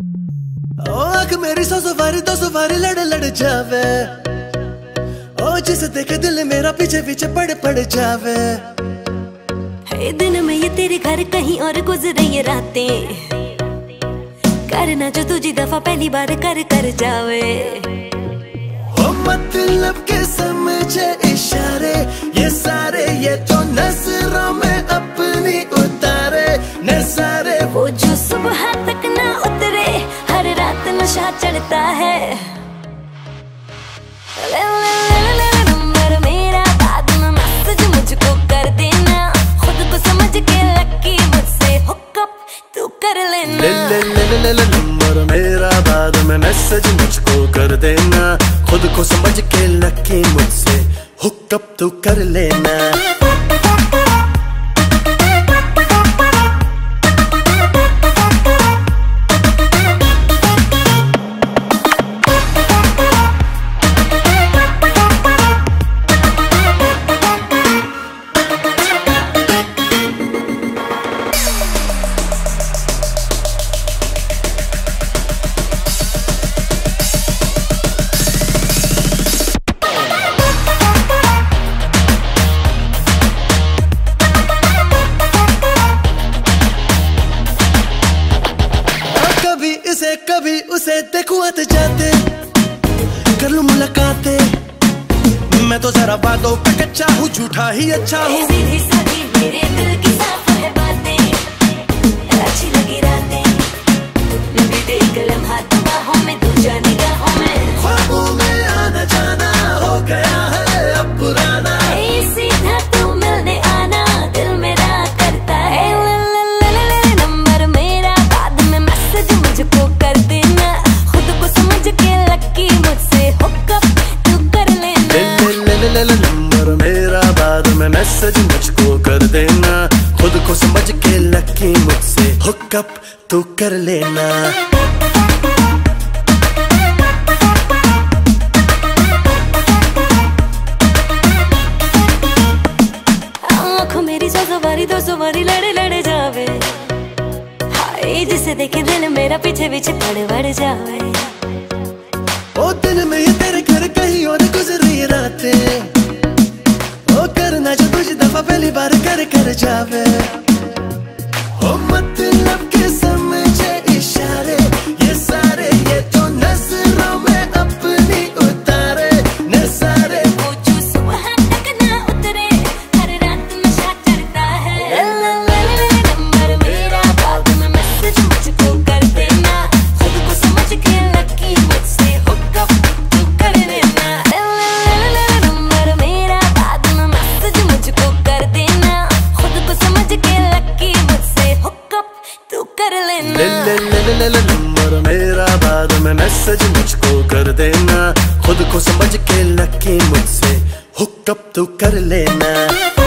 आँख मेरी सौ सवारी दो सवारी लड़ लड़ जावे ओ जिसे देखे दिल मेरा पीछे पीछे पड़ पड़ जावे दिन में ये तेरे घर कहीं और गुजरे ये रातें। करना जो तुझी दफ़ा पहली बार कर कर जावे। ओ मतलब के समझे इशारे, ये सारे, ये तो नज़रों में अपनी उतारे। नजारे वो जो सुबह तक ना उतरे, हर रात नशा चढ़ता है। ले ले ले मेरा बाद में मैसेज मुझको कर देना। खुद को समझ के लकी मुझसे। हुकअप तू कर लेना। मुलाकातें मैं तो जरा बातों पे कच्चा हूँ, झूठा ही अच्छा हूँ। मेरे दिल की साफ़ को समझ के लकी मुझसे हुकअप तू कर लेना। आँखों मेरी सौ सवारी दो सवारी लड़े लड़े जावे। हाय जिसे देखे दिल मेरा पीछे पीछे पड़ बढ़ जावे। ओ दिन में ये तेरे घर कहीं और कर लेना ले ले ले ले ले, नंबर मेरा बाद में मैसेज मुझको कर देना। खुद को समझ के लकी मुझसे। हुकअप तू कर लेना।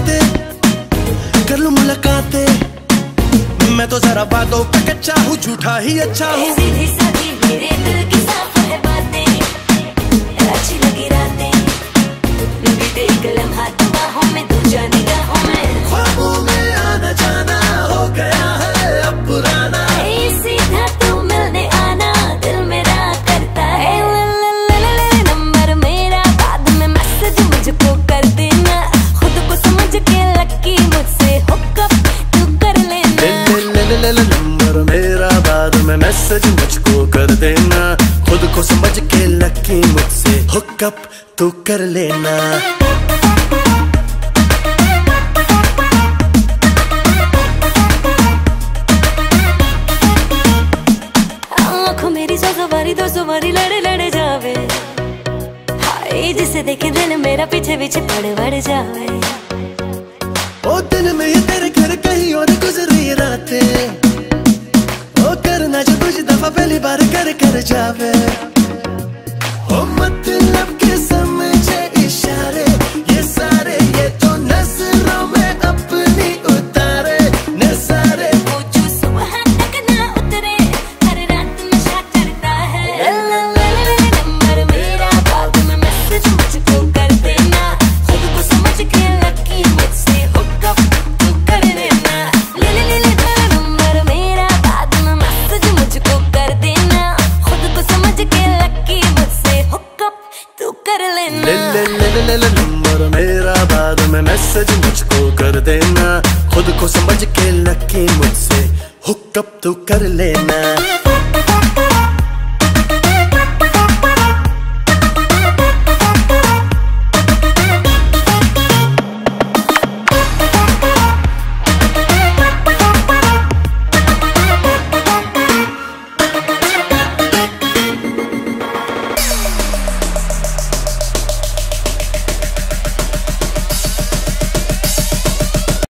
जाते, कर लू मुलाकातें। मैं तो जरा बातों पे कच्चा हूँ, झूठा ही अच्छा हूँ। लेना ले ले ले ले ले ले नंबर मेरा बाद में मैसेज मुझको कर देना मुझसे हुकअप तू कर लेना। आँखों मेरी सौ सवारी दो सवारी लड़े लड़े जावे। हाय जिसे देखे दिल मेरा पीछे पीछे पड़ बढ़ जावे। ओ दिन में ये तेरे घर कर लेना नंबर मेरा बाद में मैसेज मुझको कर देना। खुद को समझ के लकी मुझसे। हुकअप तू कर लेना।